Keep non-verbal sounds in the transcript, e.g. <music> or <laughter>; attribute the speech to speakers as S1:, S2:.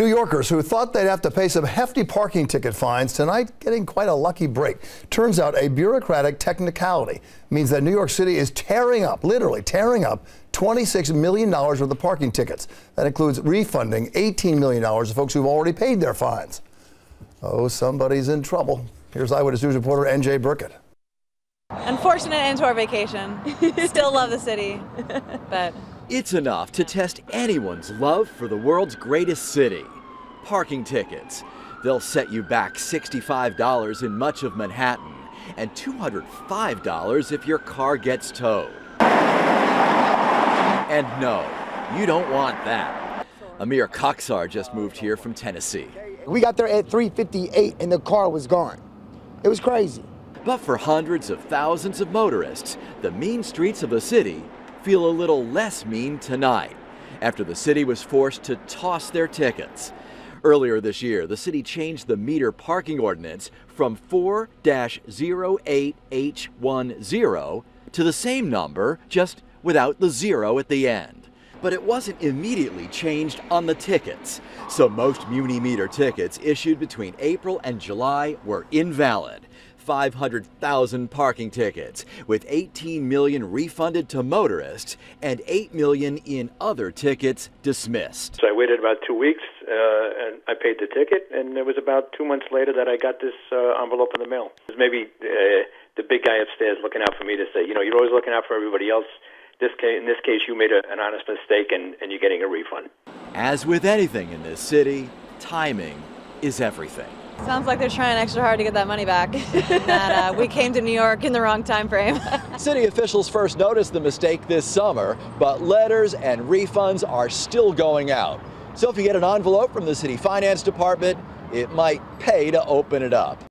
S1: New Yorkers who thought they'd have to pay some hefty parking ticket fines tonight getting quite a lucky break. Turns out a bureaucratic technicality means that New York City is tearing up, literally tearing up, $26 million worth of parking tickets. That includes refunding $18 million to folks who've already paid their fines. Oh, somebody's in trouble. Here's Eyewitness News reporter NJ Burkett.
S2: Unfortunate end to our vacation. <laughs> Still love the city, but
S3: it's enough to test anyone's love for the world's greatest city. Parking tickets. They'll set you back $65 in much of Manhattan and $205 if your car gets towed. And no, you don't want that. Amir Kaksar just moved here from Tennessee.
S4: We got there at 3:58 and the car was gone. It was crazy.
S3: But for hundreds of thousands of motorists, the mean streets of the city feel a little less mean tonight after the city was forced to toss their tickets. Earlier this year, the city changed the meter parking ordinance from 4-08H10 to the same number, just without the zero at the end. But it wasn't immediately changed on the tickets, so most Muni meter tickets issued between April and July were invalid. 500,000 parking tickets, with 18 million refunded to motorists and 8 million in other tickets dismissed.
S5: So I waited about two weeks uh, and I paid the ticket, and it was about two months later that I got this uh, envelope in the mail. It was maybe uh, the big guy upstairs looking out for me to say, you know, you're always looking out for everybody else. This case, in this case, you made a, an honest mistake and, and you're getting a refund.
S3: As with anything in this city, timing is everything.
S2: Sounds like they're trying extra hard to get that money back. <laughs> <laughs> that uh, we came to New York in the wrong time frame. <laughs>
S3: City officials first noticed the mistake this summer, but letters and refunds are still going out. So if you get an envelope from the city finance department, it might pay to open it up.